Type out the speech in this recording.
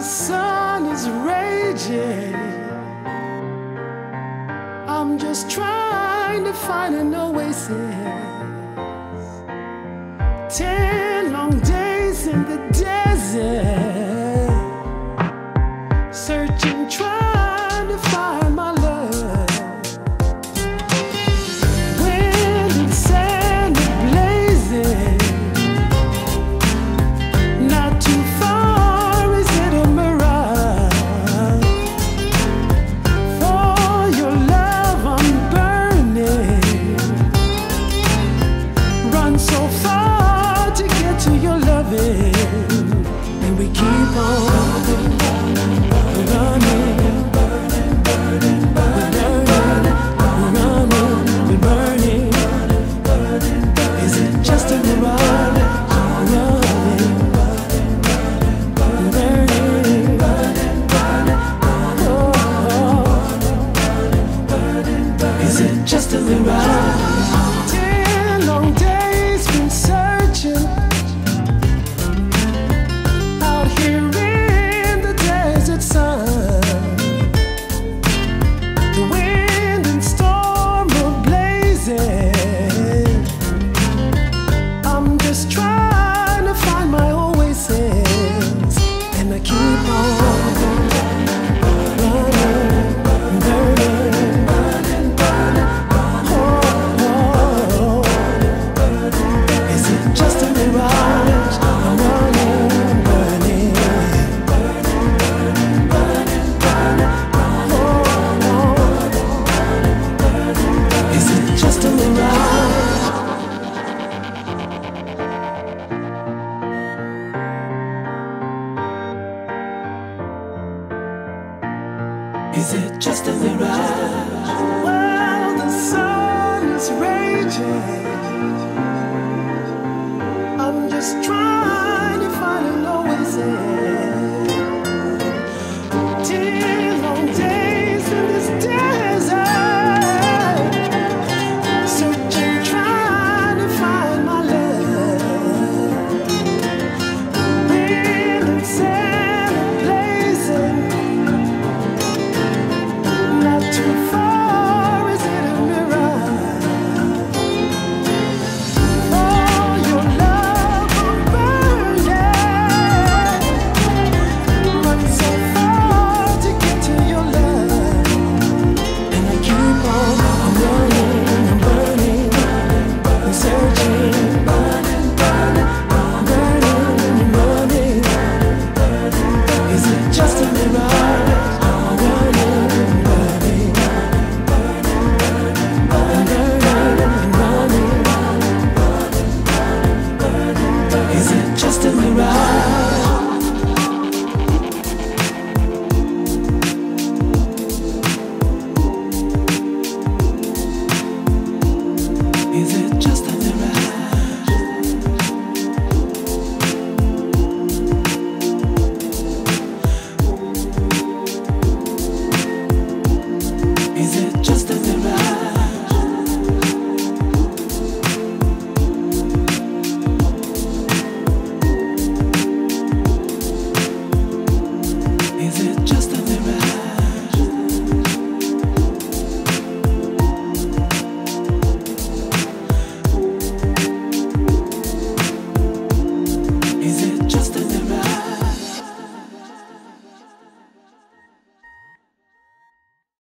the sun is raging. I'm just trying to find an oasis. Ten long days in the we keep on running. Is it just a mirage? While the sun is raging, I'm just trying to find an oasis.